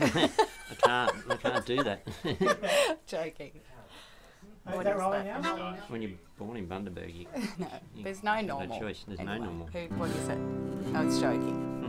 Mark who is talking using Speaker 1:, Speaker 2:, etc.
Speaker 1: I can't. I can't do that.
Speaker 2: Joking.
Speaker 3: Is rolling
Speaker 2: that?
Speaker 3: now?
Speaker 1: when you're born in Bundaberg, you,
Speaker 2: No,
Speaker 1: You-
Speaker 2: there's no
Speaker 1: no
Speaker 2: normal.
Speaker 1: choice, there's no normal.
Speaker 2: Who, what is it? No, it's joking.